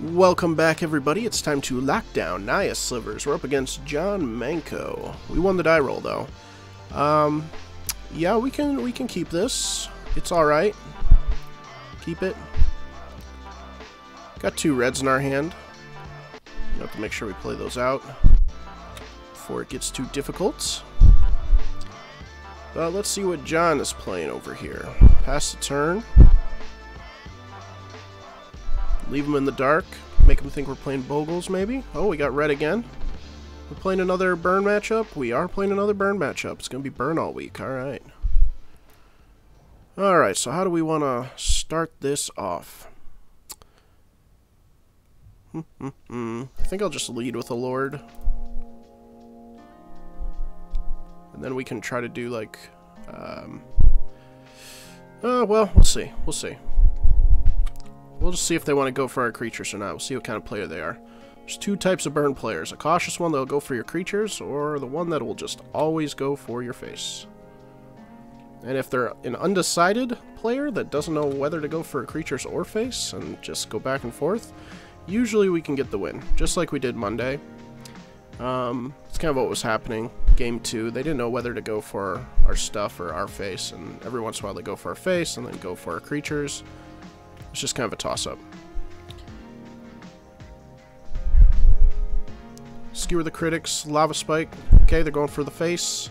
Welcome back, everybody. It's time to lock down Naya Slivers. We're up against John Manco. We won the die roll, though. Um, yeah, we can we can keep this. It's all right. Keep it. Got two reds in our hand. We have to make sure we play those out before it gets too difficult. But let's see what John is playing over here. Pass the turn. Leave them in the dark. Make them think we're playing Bogles, maybe. Oh, we got red again. We're playing another burn matchup. We are playing another burn matchup. It's going to be burn all week. All right. All right, so how do we want to start this off? Hmm, hmm, hmm. I think I'll just lead with a Lord. And then we can try to do, like... Um, uh, well, we'll see. We'll see. We'll just see if they want to go for our creatures or not. We'll see what kind of player they are. There's two types of burn players. A cautious one that'll go for your creatures, or the one that will just always go for your face. And if they're an undecided player that doesn't know whether to go for creatures or face, and just go back and forth, usually we can get the win, just like we did Monday. Um, it's kind of what was happening. Game 2, they didn't know whether to go for our stuff or our face, and every once in a while they go for our face, and then go for our creatures. It's just kind of a toss-up. Skewer the critics, lava spike. Okay, they're going for the face.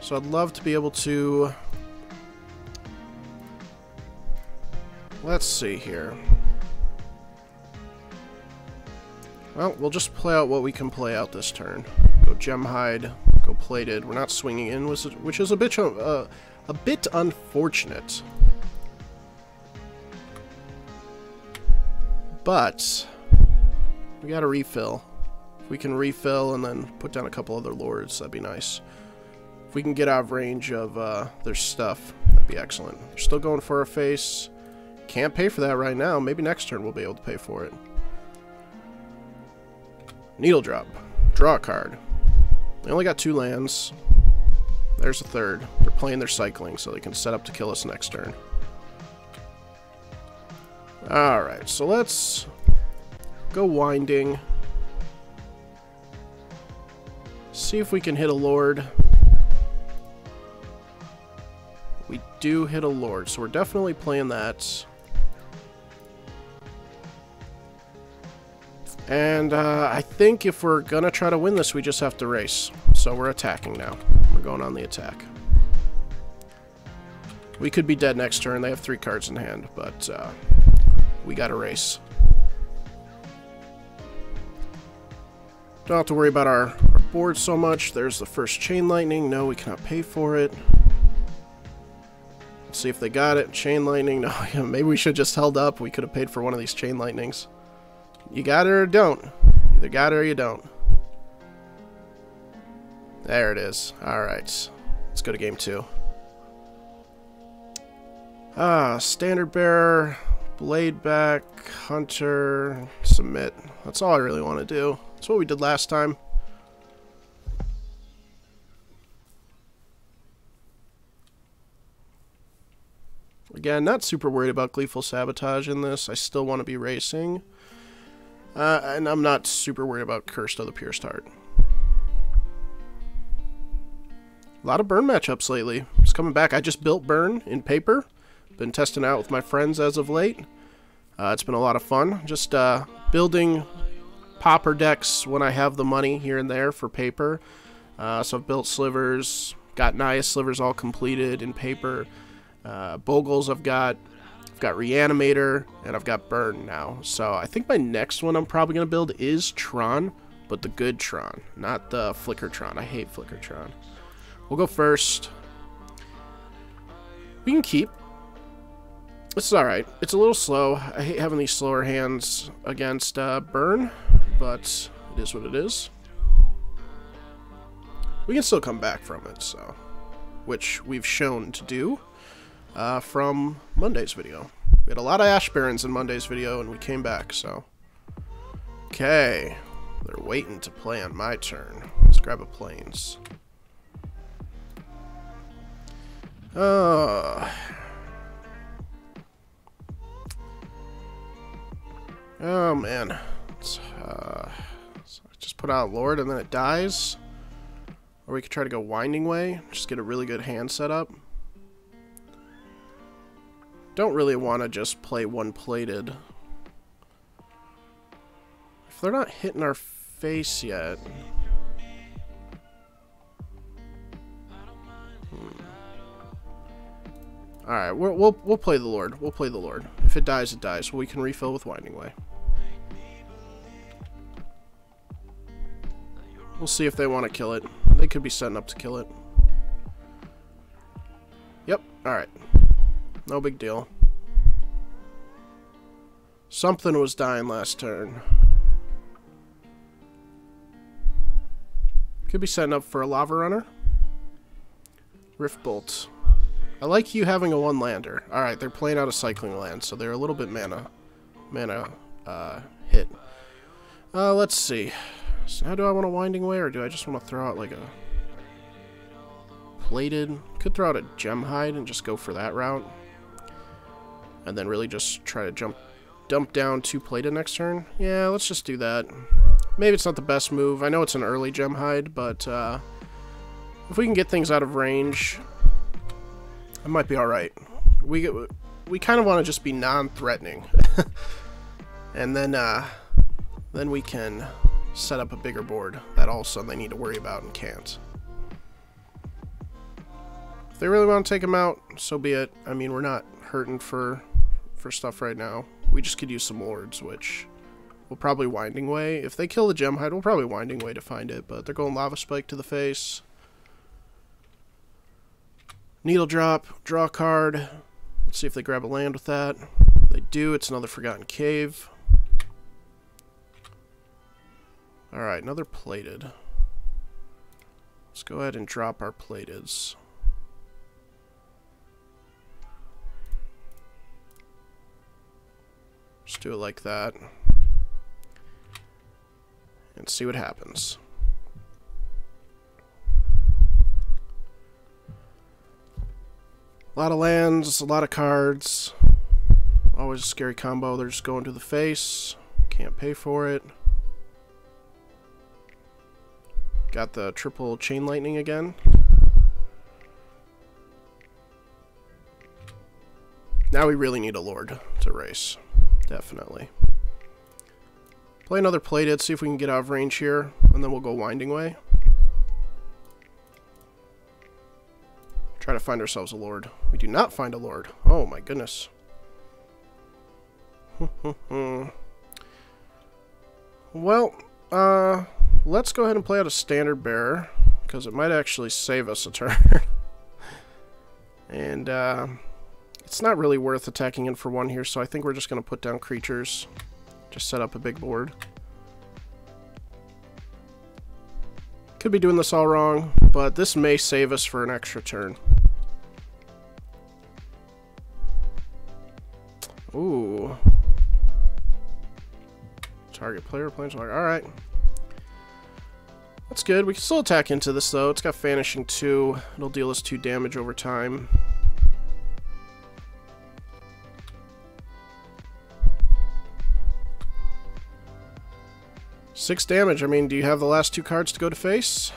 So I'd love to be able to... Let's see here. Well, we'll just play out what we can play out this turn. Go gem hide, go plated. We're not swinging in, which is a bit, uh, a bit unfortunate. But we got to refill. If we can refill and then put down a couple other lords, that'd be nice. If we can get out of range of uh, their stuff, that'd be excellent. They're still going for a face. Can't pay for that right now. Maybe next turn we'll be able to pay for it. Needle drop. Draw a card. They only got two lands. There's a third. They're playing their cycling, so they can set up to kill us next turn. Alright, so let's go winding. See if we can hit a lord. We do hit a lord, so we're definitely playing that. And uh, I think if we're going to try to win this, we just have to race. So we're attacking now. We're going on the attack. We could be dead next turn. They have three cards in hand, but uh, we got a race. Don't have to worry about our, our board so much. There's the first Chain Lightning. No, we cannot pay for it. Let's see if they got it. Chain Lightning. No, maybe we should just held up. We could have paid for one of these Chain Lightnings. You got it or don't. Either got it or you don't. There it is. Alright. Let's go to game two. Ah, Standard Bearer. Blade back, Hunter, submit. That's all I really want to do. That's what we did last time. Again, not super worried about Gleeful Sabotage in this. I still want to be racing. Uh, and I'm not super worried about Cursed of the Pierced Heart. A lot of burn matchups lately. It's coming back. I just built burn in paper. Been testing out with my friends as of late. Uh, it's been a lot of fun. Just uh, building Pauper decks when I have the money here and there for paper. Uh, so I've built slivers, got Naya slivers all completed in paper. Uh, Bogles I've got, I've got Reanimator, and I've got Burn now. So I think my next one I'm probably going to build is Tron, but the good Tron, not the Flickertron. I hate Flickertron. We'll go first. We can keep this is alright. It's a little slow. I hate having these slower hands against uh, Burn, but it is what it is. We can still come back from it, so which we've shown to do uh, from Monday's video. We had a lot of Ash Barrens in Monday's video, and we came back, so... Okay. They're waiting to play on my turn. Let's grab a Plains. Uh, Oh, man. Uh, just put out Lord and then it dies. Or we could try to go Winding Way. Just get a really good hand set up. Don't really want to just play one-plated. If they're not hitting our face yet... Hmm. Alright, we'll, we'll, we'll play the Lord. We'll play the Lord. If it dies, it dies. We can refill with Winding Way. We'll see if they want to kill it. They could be setting up to kill it. Yep, alright. No big deal. Something was dying last turn. Could be setting up for a lava runner. Rift Bolt. I like you having a one lander. Alright, they're playing out a cycling land, so they're a little bit mana mana uh, hit. Uh, let's see. So how do I want a winding way, or do I just want to throw out like a plated? Could throw out a gem hide and just go for that route. And then really just try to jump, dump down two plated next turn. Yeah, let's just do that. Maybe it's not the best move. I know it's an early gem hide, but uh, if we can get things out of range, it might be alright. We, we kind of want to just be non-threatening. and then, uh, then we can set up a bigger board that all of a sudden they need to worry about and can't. If they really want to take him out, so be it. I mean, we're not hurting for for stuff right now. We just could use some lords, which we'll probably Winding Way. If they kill the Gem Hide, we'll probably Winding Way to find it, but they're going Lava Spike to the face. Needle Drop, draw card. Let's see if they grab a land with that. they do, it's another Forgotten Cave. Alright, another plated. Let's go ahead and drop our plateds. Just do it like that. And see what happens. A lot of lands, a lot of cards. Always a scary combo. They're just going to the face. Can't pay for it. Got the triple chain lightning again. Now we really need a lord to race. Definitely. Play another plated, see if we can get out of range here, and then we'll go winding way. Try to find ourselves a lord. We do not find a lord. Oh my goodness. well, uh, let's go ahead and play out a standard bearer, because it might actually save us a turn. and uh, it's not really worth attacking in for one here, so I think we're just going to put down creatures. Just set up a big board. Could be doing this all wrong, but this may save us for an extra turn. Ooh. Target player, planeswalker. Alright. That's good. We can still attack into this, though. It's got Vanishing 2. It'll deal us 2 damage over time. Six damage. I mean, do you have the last two cards to go to face?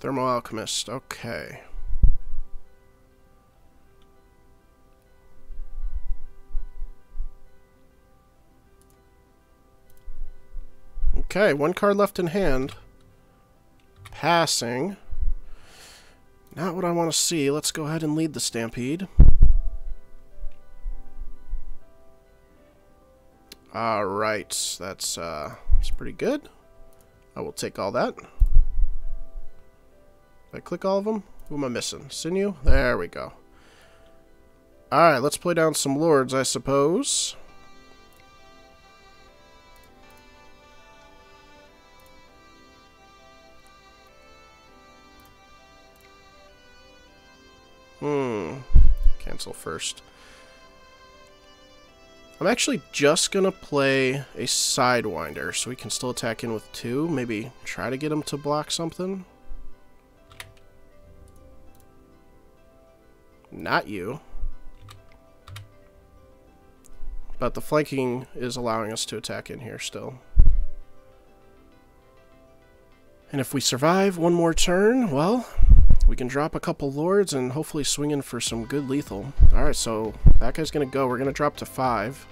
Thermo-Alchemist. Okay. Okay, one card left in hand. Passing. Not what I want to see. Let's go ahead and lead the Stampede. Alright, that's, uh, that's pretty good. I will take all that. I click all of them? Who am I missing? Sinew? There we go. Alright, let's play down some lords, I suppose. first. I'm actually just going to play a Sidewinder, so we can still attack in with two. Maybe try to get him to block something. Not you. But the flanking is allowing us to attack in here still. And if we survive one more turn, well, we can drop a couple lords and hopefully swing in for some good lethal. Alright, so that guy's going to go. We're going to drop to 5.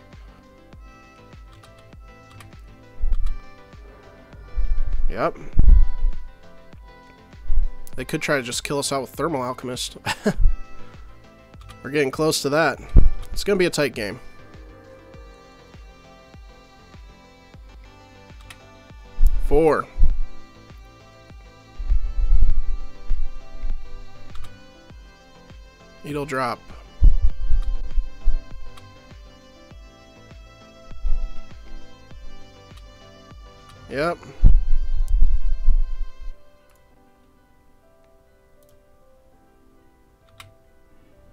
Yep. They could try to just kill us out with Thermo-Alchemist. We're getting close to that. It's going to be a tight game. Four. Needle drop. Yep.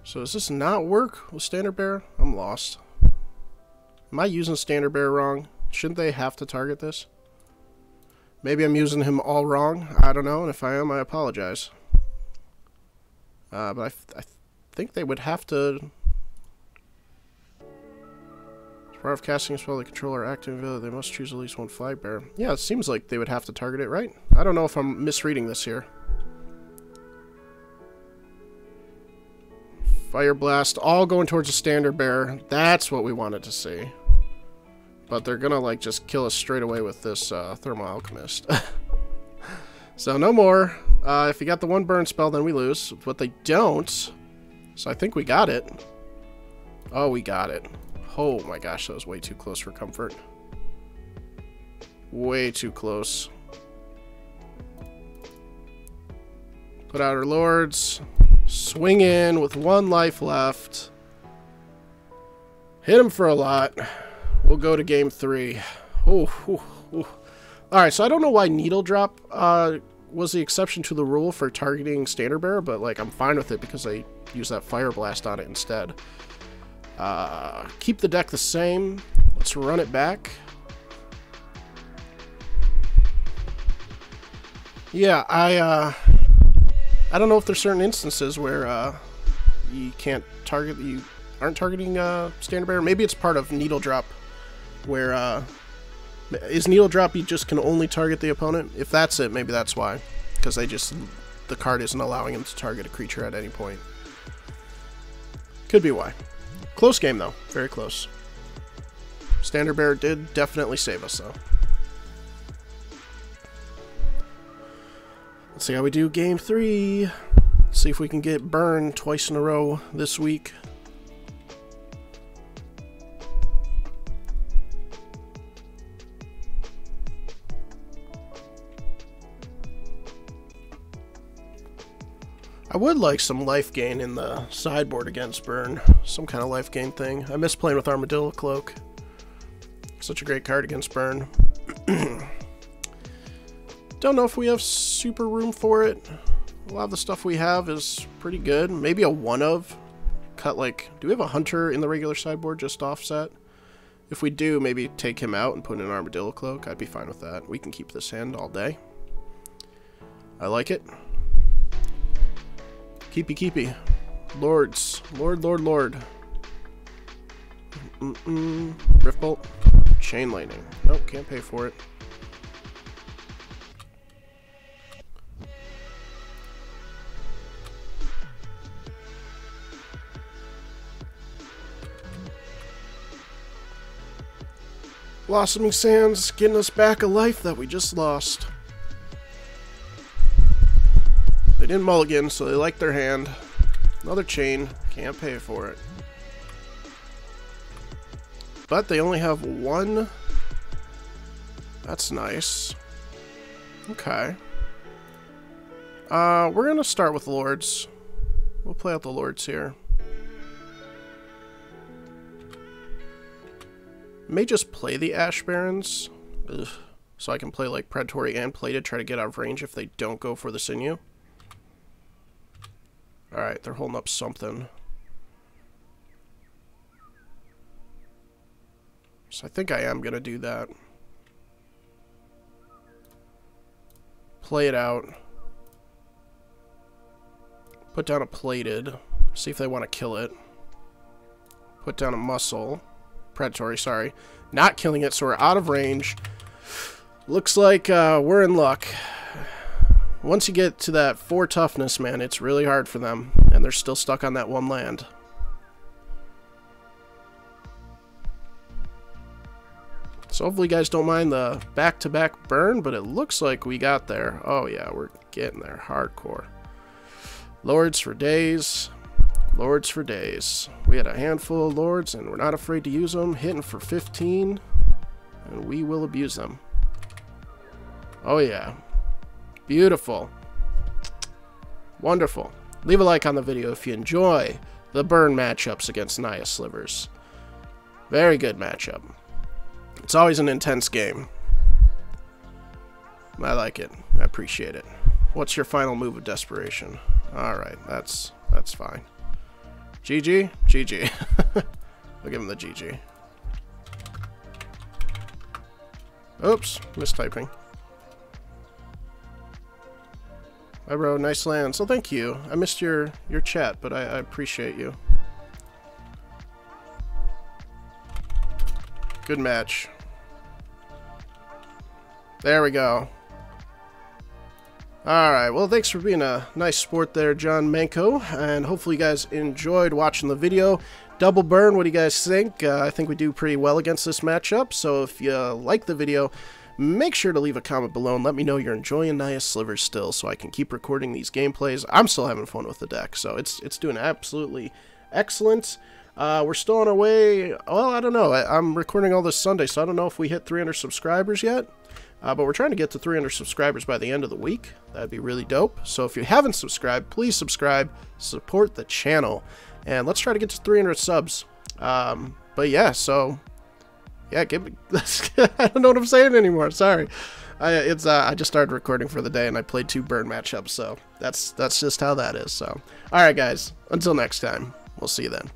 So does this not work with Standard Bear? I'm lost. Am I using Standard Bear wrong? Shouldn't they have to target this? Maybe I'm using him all wrong. I don't know, and if I am, I apologize. Uh, but I, I think they would have to... As part of casting a spell, the controller active, they must choose at least one flag bearer. Yeah, it seems like they would have to target it, right? I don't know if I'm misreading this here. Fire Blast, all going towards a Standard Bearer. That's what we wanted to see. But they're gonna, like, just kill us straight away with this uh, Thermo-Alchemist. so, no more. Uh, if you got the one burn spell, then we lose. But they don't. So I think we got it. Oh, we got it. Oh my gosh, that was way too close for comfort. Way too close. Put out our lords. Swing in with one life left. Hit him for a lot. We'll go to game three. Oh, Alright, so I don't know why Needle Drop uh, was the exception to the rule for targeting Standard Bearer, but like I'm fine with it because I use that Fire Blast on it instead. Uh, keep the deck the same. Let's run it back. Yeah, I uh, I don't know if there's certain instances where uh, you can't target, you aren't targeting uh, Standard Bearer. Maybe it's part of Needle Drop, where uh, is Needle Drop you just can only target the opponent. If that's it, maybe that's why, because they just the card isn't allowing him to target a creature at any point. Could be why. Close game though, very close. Standard Bear did definitely save us though. Let's see how we do game three. See if we can get burned twice in a row this week. I would like some life gain in the sideboard against Burn. Some kind of life gain thing. I miss playing with Armadillo Cloak. Such a great card against Burn. Don't know if we have super room for it. A lot of the stuff we have is pretty good. Maybe a one of. Cut like, do we have a hunter in the regular sideboard just offset? If we do, maybe take him out and put in an armadillo cloak. I'd be fine with that. We can keep this hand all day. I like it. Keepy keepy. Lords. Lord, lord, lord. Mm -mm. Riftbolt. Chain lightning. Nope, can't pay for it. Blossoming Sands getting us back a life that we just lost. Didn't mulligan, so they like their hand. Another chain. Can't pay for it. But they only have one. That's nice. Okay. Uh, we're going to start with Lords. We'll play out the Lords here. May just play the Ash Barrens. Ugh. So I can play like Predatory and Plated, try to get out of range if they don't go for the Sinew. Alright, they're holding up something. So I think I am going to do that. Play it out. Put down a plated. See if they want to kill it. Put down a muscle. Predatory, sorry. Not killing it, so we're out of range. Looks like uh, we're in luck. Once you get to that 4 toughness, man, it's really hard for them. And they're still stuck on that one land. So hopefully you guys don't mind the back-to-back -back burn, but it looks like we got there. Oh yeah, we're getting there. Hardcore. Lords for days. Lords for days. We had a handful of lords, and we're not afraid to use them. Hitting for 15, and we will abuse them. Oh yeah. Beautiful. Wonderful. Leave a like on the video if you enjoy the burn matchups against Naya Slivers. Very good matchup. It's always an intense game. I like it. I appreciate it. What's your final move of desperation? Alright, that's that's fine. GG? GG. I'll give him the GG. Oops, mistyping. I wrote nice land, so thank you. I missed your, your chat, but I, I appreciate you. Good match. There we go. Alright, well thanks for being a nice sport there, John Manko, and hopefully you guys enjoyed watching the video. Double burn, what do you guys think? Uh, I think we do pretty well against this matchup, so if you like the video, make sure to leave a comment below and let me know you're enjoying Naya Slivers still so I can keep recording these gameplays. I'm still having fun with the deck, so it's, it's doing absolutely excellent. Uh, we're still on our way, well, I don't know, I, I'm recording all this Sunday, so I don't know if we hit 300 subscribers yet. Uh, but we're trying to get to 300 subscribers by the end of the week. That'd be really dope. So if you haven't subscribed, please subscribe, support the channel, and let's try to get to 300 subs. Um, but yeah, so yeah, give me. I don't know what I'm saying anymore. Sorry. I it's uh, I just started recording for the day and I played two burn matchups, so that's that's just how that is. So, all right, guys. Until next time, we'll see you then.